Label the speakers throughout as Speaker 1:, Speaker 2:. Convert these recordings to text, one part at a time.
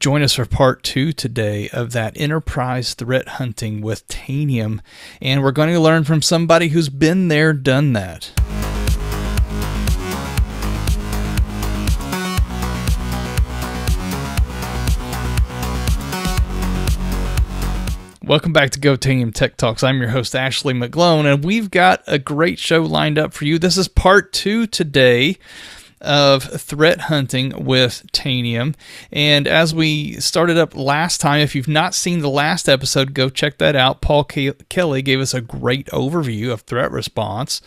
Speaker 1: Join us for part two today of that enterprise threat hunting with Tanium. And we're going to learn from somebody who's been there, done that. Welcome back to GoTanium Tech Talks. I'm your host, Ashley McGlone, and we've got a great show lined up for you. This is part two today of threat hunting with Tanium. And as we started up last time, if you've not seen the last episode, go check that out. Paul Ke- Kelly gave us a great overview of threat response.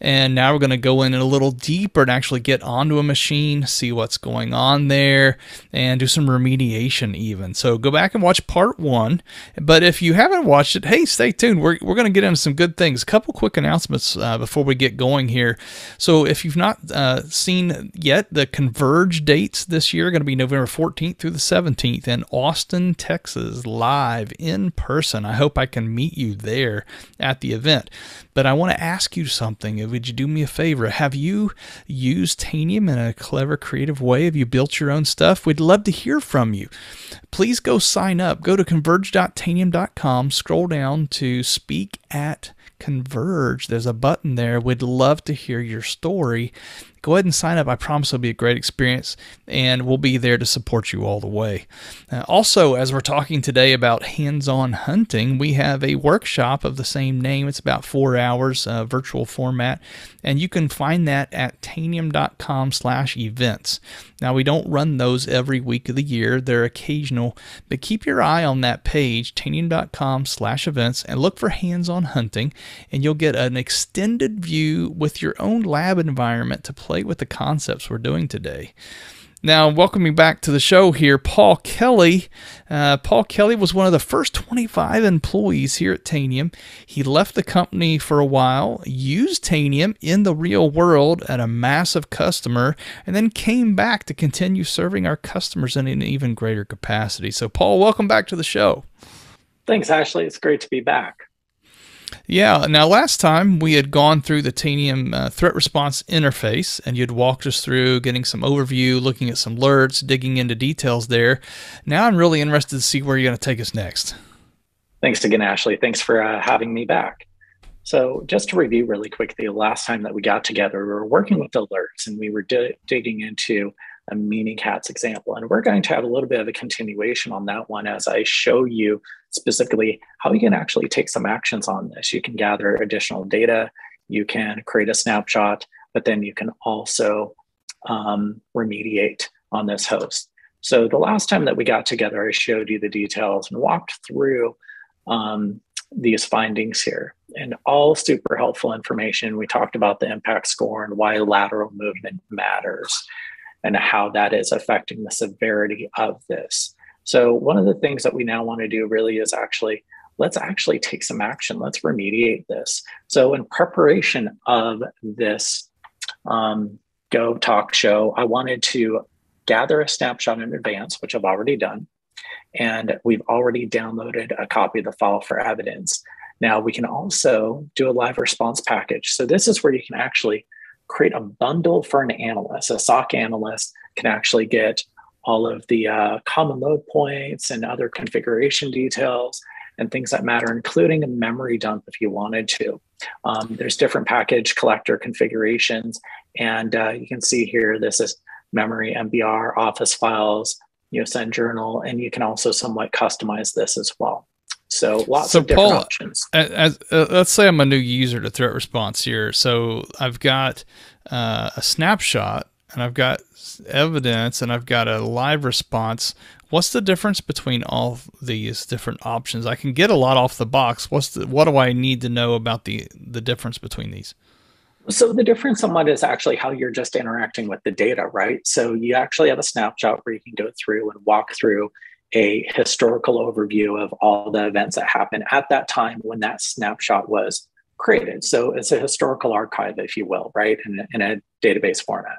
Speaker 1: And now we're going to go in a little deeper and actually get onto a machine, see what's going on there, and do some remediation even. So go back and watch part one. But if you haven't watched it, hey, stay tuned. We're, we're going to get into some good things. A couple quick announcements uh, before we get going here. So if you've not uh, seen yet. The Converge dates this year are going to be November 14th through the 17th in Austin, Texas, live in person. I hope I can meet you there at the event. But I want to ask you something. Would you do me a favor? Have you used Tanium in a clever, creative way? Have you built your own stuff? We'd love to hear from you. Please go sign up. Go to converge.tanium.com, scroll down to speak at Converge. There's a button there. We'd love to hear your story go ahead and sign up. I promise it'll be a great experience, and we'll be there to support you all the way. Uh, also, as we're talking today about hands on hunting, we have a workshop of the same name. It's about four hours, uh, virtual format, and you can find that at tanium.com slash events. Now, we don't run those every week of the year, they're occasional, but keep your eye on that page, tanium.com slash events, and look for hands on hunting, and you'll get an extended view with your own lab environment to play play with the concepts we're doing today. Now, welcoming back to the show here, Paul Kelly. Uh, Paul Kelly was one of the first 25 employees here at Tanium. He left the company for a while, used Tanium in the real world at a massive customer, and then came back to continue serving our customers in an even greater capacity. So, Paul, welcome back to the show.
Speaker 2: Thanks, Ashley. It's great to be back.
Speaker 1: Yeah. Now, last time we had gone through the Tanium uh, threat response interface, and you'd walked us through getting some overview, looking at some alerts, digging into details there. Now, I'm really interested to see where you're going to take us next.
Speaker 2: Thanks again, Ashley. Thanks for uh, having me back. So, just to review really quickly, the last time that we got together, we were working with alerts and we were di- digging into a Mimikatz example. And we're going to have a little bit of a continuation on that one as I show you specifically how you can actually take some actions on this. You can gather additional data, you can create a snapshot, but then you can also um, remediate on this host. So the last time that we got together, I showed you the details and walked through um, these findings here and all super helpful information. We talked about the impact score and why lateral movement matters and how that is affecting the severity of this. So, one of the things that we now want to do really is actually let's actually take some action. Let's remediate this. So, in preparation of this um, Go Talk show, I wanted to gather a snapshot in advance, which I've already done. And we've already downloaded a copy of the file for evidence. Now, we can also do a live response package. So, this is where you can actually create a bundle for an analyst. A SOC analyst can actually get all of the uh, common load points and other configuration details and things that matter, including a memory dump if you wanted to. Um, there's different package collector configurations. And uh, you can see here, this is memory, MBR, office files, you know, send journal, and you can also somewhat customize this as well. So lots so of different Paul, options.
Speaker 1: As, uh, let's say I'm a new user to threat response here. So I've got uh, a snapshot and I've got evidence and I've got a live response. What's the difference between all these different options? I can get a lot off the box. What's the, what do I need to know about the the difference between these?
Speaker 2: So the difference somewhat is actually how you're just interacting with the data, right? So you actually have a snapshot where you can go through and walk through a historical overview of all the events that happened at that time when that snapshot was created. So it's a historical archive, if you will, right, in, in a database format.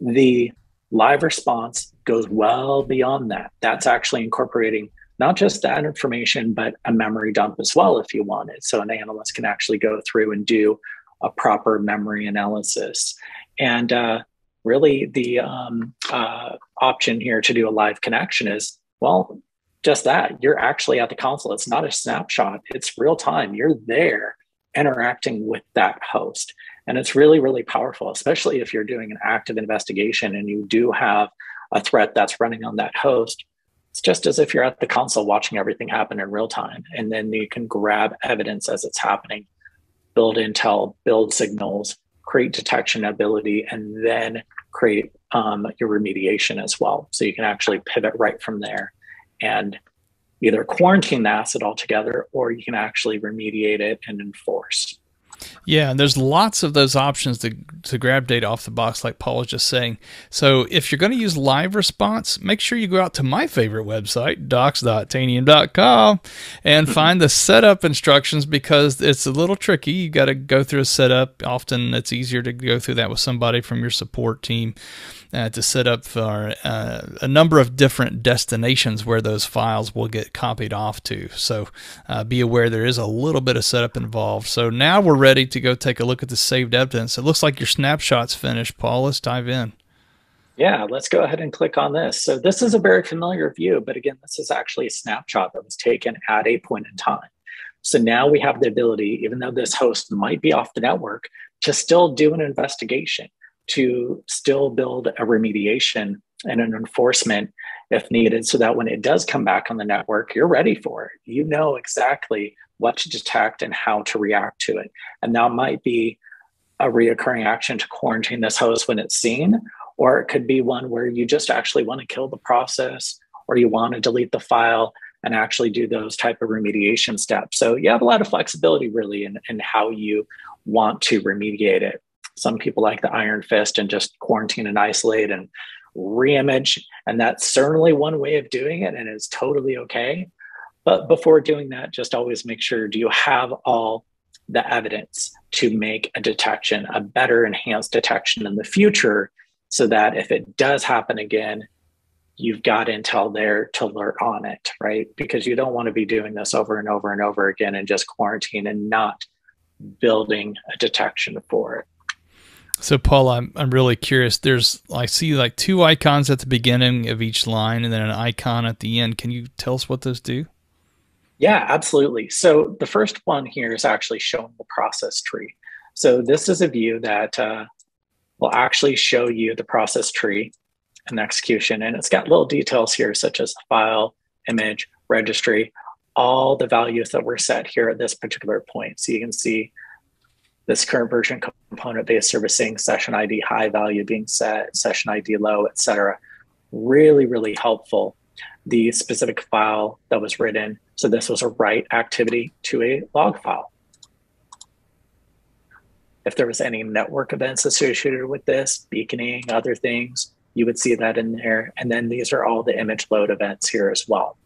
Speaker 2: The live response goes well beyond that. That's actually incorporating not just that information, but a memory dump as well, if you want it. So an analyst can actually go through and do a proper memory analysis. And uh, really the um, uh, option here to do a live connection is, well, just that. You're actually at the console. It's not a snapshot, it's real time. You're there interacting with that host. And it's really, really powerful, especially if you're doing an active investigation and you do have a threat that's running on that host. It's just as if you're at the console watching everything happen in real time. And then you can grab evidence as it's happening, build intel, build signals, create detection ability, and then create um, your remediation as well. So you can actually pivot right from there and either quarantine the asset altogether or you can actually remediate it and enforce.
Speaker 1: Yeah, and there's lots of those options to, to grab data off the box, like Paul was just saying. So if you're going to use live response, make sure you go out to my favorite website, docs.tanium.com, and find the setup instructions because it's a little tricky. You got to go through a setup. Often it's easier to go through that with somebody from your support team uh, to set up for uh, a number of different destinations where those files will get copied off to. So uh, be aware there is a little bit of setup involved. So now we're ready to go take a look at the saved evidence. It looks like your snapshot's finished. Paul, let's dive in.
Speaker 2: Yeah, let's go ahead and click on this. So this is a very familiar view, but again, this is actually a snapshot that was taken at a point in time. So now we have the ability, even though this host might be off the network, to still do an investigation to still build a remediation and an enforcement if needed so that when it does come back on the network, you're ready for it. You know exactly what to detect and how to react to it. And that might be a reoccurring action to quarantine this host when it's seen, or it could be one where you just actually want to kill the process or you want to delete the file and actually do those type of remediation steps. So you have a lot of flexibility really in, in how you want to remediate it. Some people like the iron fist and just quarantine and isolate and reimage. And that's certainly one way of doing it, and it's totally okay. But before doing that, just always make sure do you have all the evidence to make a detection, a better enhanced detection in the future, so that if it does happen again, you've got intel there to alert on it, right? Because you don't want to be doing this over and over and over again and just quarantine and not building a detection for it.
Speaker 1: So, Paul, I'm, I'm really curious. There's, I see like two icons at the beginning of each line and then an icon at the end. Can you tell us what those do?
Speaker 2: Yeah, absolutely. So, the first one here is actually showing the process tree. So, this is a view that uh, will actually show you the process tree and execution. And it's got little details here, such as file, image, registry, all the values that were set here at this particular point. So, you can see this current version component based servicing, session ID high value being set, session ID low, etc. Really, really helpful. The specific file that was written. So this was a write activity to a log file. If there was any network events associated with this, beaconing, other things, you would see that in there. And then these are all the image load events here as well.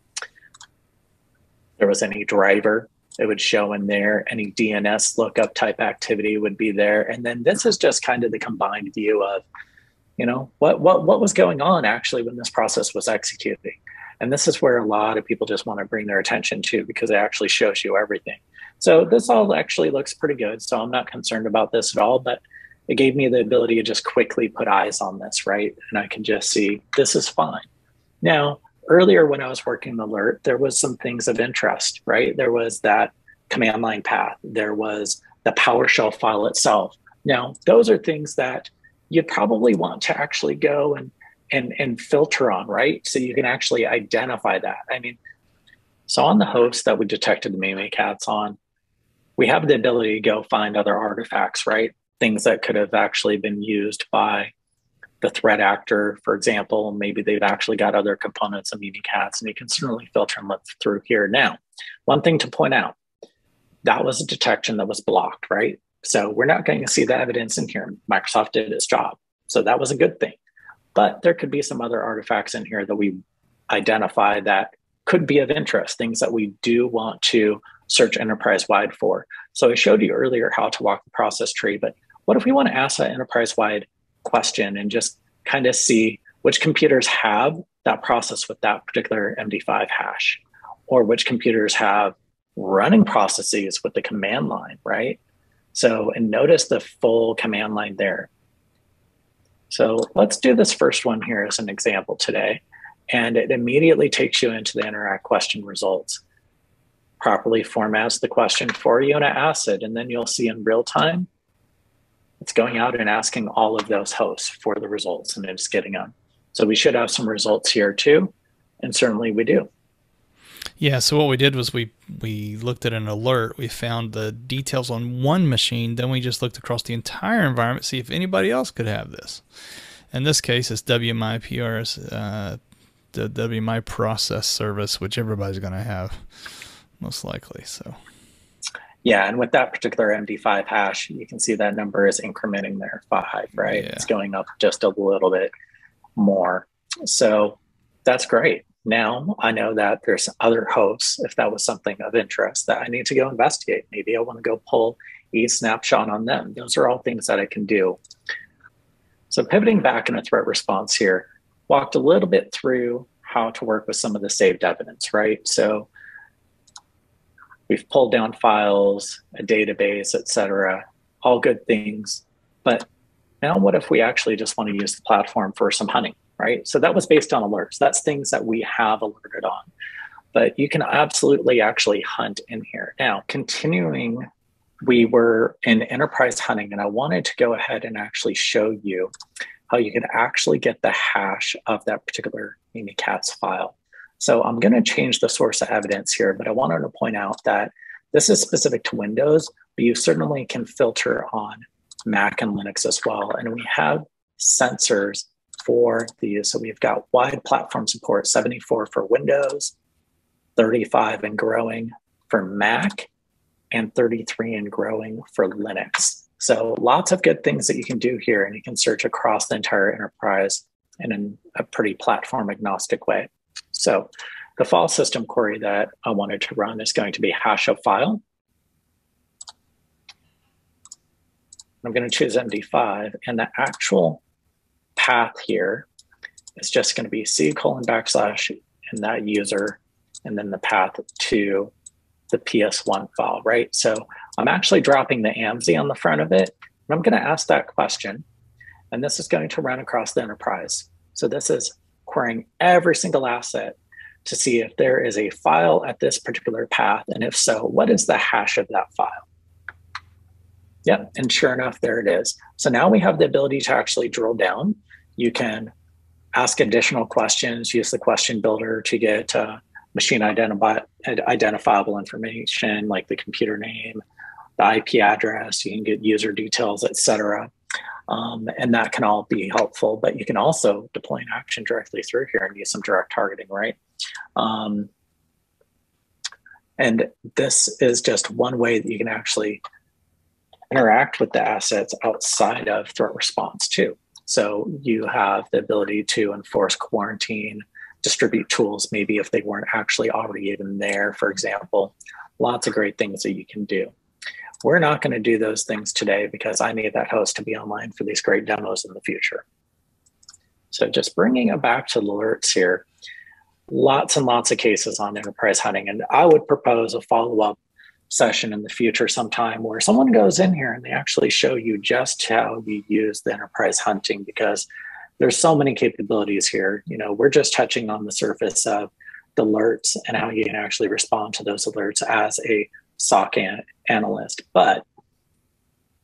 Speaker 2: There was any driver it would show in there. Any DNS lookup type activity would be there. And then this is just kind of the combined view of, you know, what what what was going on actually when this process was executing. And this is where a lot of people just want to bring their attention to because it actually shows you everything. So this all actually looks pretty good. So I'm not concerned about this at all, but it gave me the ability to just quickly put eyes on this, right? And I can just see this is fine. Now, earlier when I was working the alert, there was some things of interest, right? There was that command line path, there was the PowerShell file itself. Now, those are things that you'd probably want to actually go and and and filter on, right? So you can actually identify that. I mean, so on the host that we detected the Mimikatz on, we have the ability to go find other artifacts, right? Things that could have actually been used by the threat actor, for example, maybe they've actually got other components of Meme cats, and you can certainly filter and look through here. Now, one thing to point out, that was a detection that was blocked, right? So we're not going to see the evidence in here. Microsoft did its job. So that was a good thing. But there could be some other artifacts in here that we identify that could be of interest, things that we do want to search enterprise wide for. So I showed you earlier how to walk the process tree, but what if we want to ask that enterprise wide question and just kind of see which computers have that process with that particular MD5 hash, or which computers have running processes with the command line, right? So, and notice the full command line there. So let's do this first one here as an example today. And it immediately takes you into the interact question results. Properly formats the question for you and it asks it. And then you'll see in real time, it's going out and asking all of those hosts for the results and it's getting them. So we should have some results here too. And certainly we do.
Speaker 1: Yeah, so what we did was we we looked at an alert. We found the details on one machine. Then we just looked across the entire environment, see if anybody else could have this. In this case, it's WMIPR's uh, the WMI process service, which everybody's going to have most likely. So.
Speaker 2: Yeah, and with that particular MD5 hash, you can see that number is incrementing there five, right? Yeah. It's going up just a little bit more. So that's great now I know that there's other hosts, if that was something of interest that I need to go investigate. Maybe I want to go pull a snapshot on them. Those are all things that I can do. So pivoting back in a threat response here, walked a little bit through how to work with some of the saved evidence, right? So we've pulled down files, a database, etc. All good things. But now what if we actually just want to use the platform for some hunting? Right? So that was based on alerts. That's things that we have alerted on. But you can absolutely actually hunt in here. Now, continuing, we were in enterprise hunting, and I wanted to go ahead and actually show you how you can actually get the hash of that particular Mimikatz file. So I'm going to change the source of evidence here, but I wanted to point out that this is specific to Windows, but you certainly can filter on Mac and Linux as well. And we have sensors for these. So we've got wide platform support 74 for Windows, 35 and growing for Mac, and 33 and growing for Linux. So lots of good things that you can do here, and you can search across the entire enterprise in a pretty platform agnostic way. So the file system query that I wanted to run is going to be hash of file. I'm going to choose MD5, and the actual path here is just going to be C colon backslash and that user, and then the path to the PS1 file, right? So I'm actually dropping the AMSI on the front of it. And I'm going to ask that question. And this is going to run across the enterprise. So this is querying every single asset to see if there is a file at this particular path. And if so, what is the hash of that file? Yep, and sure enough, there it is. So now we have the ability to actually drill down. You can ask additional questions, use the question builder to get uh, machine identifi- identifiable information like the computer name, the IP address, you can get user details, etc. Um, and that can all be helpful, but you can also deploy an action directly through here and use some direct targeting, right? Um, and this is just one way that you can actually interact with the assets outside of threat response too. So you have the ability to enforce quarantine, distribute tools, maybe if they weren't actually already even there, for example. Lots of great things that you can do. We're not going to do those things today because I need that host to be online for these great demos in the future. So just bringing it back to the alerts here, lots and lots of cases on enterprise hunting. And I would propose a follow-up session in the future sometime where someone goes in here and they actually show you just how you use the enterprise hunting because there's so many capabilities here. You know, we're just touching on the surface of the alerts and how you can actually respond to those alerts as a SOC an- analyst. But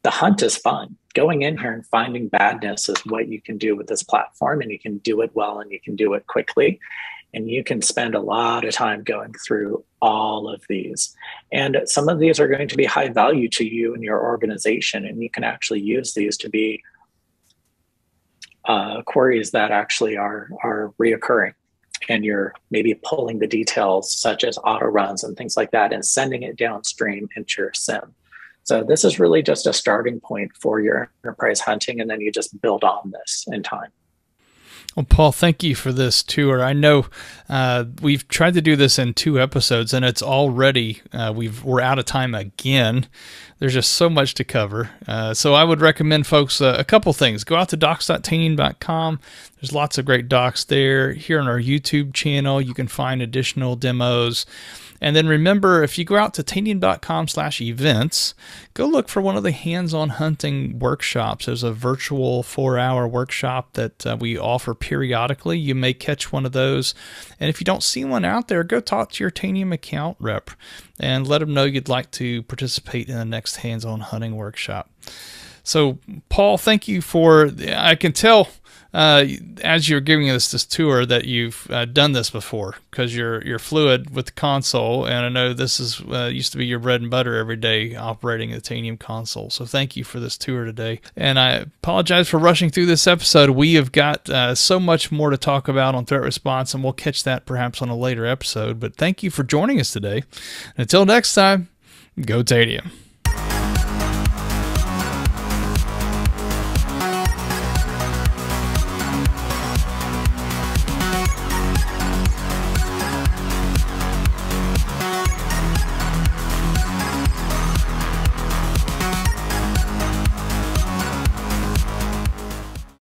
Speaker 2: the hunt is fun. Going in here and finding badness is what you can do with this platform, and you can do it well and you can do it quickly. And you can spend a lot of time going through all of these. And some of these are going to be high value to you and your organization. And you can actually use these to be uh, queries that actually are, are reoccurring. And you're maybe pulling the details, such as auto runs and things like that, and sending it downstream into your SIEM. So this is really just a starting point for your enterprise hunting, and then you just build on this in time.
Speaker 1: Well, Paul, thank you for this tour. I know uh, we've tried to do this in two episodes, and it's already uh, we've we're out of time again. There's just so much to cover. Uh, so I would recommend folks uh, a couple things. Go out to docs.tanium.com. There's lots of great docs there. Here on our YouTube channel, you can find additional demos. And then remember, if you go out to tanium.com slash events, go look for one of the hands-on hunting workshops. There's a virtual four-hour workshop that uh, we offer periodically. You may catch one of those. And if you don't see one out there, go talk to your Tanium account rep and let them know you'd like to participate in the next hands-on hunting workshop. So, Paul, thank you for. I can tell uh, as you're giving us this tour that you've uh, done this before because you're you're fluid with the console, and I know this is uh, used to be your bread and butter every day operating the Tanium console. So, thank you for this tour today. And I apologize for rushing through this episode. We have got uh, so much more to talk about on threat response, and we'll catch that perhaps on a later episode. But thank you for joining us today. Until next time, go Tanium.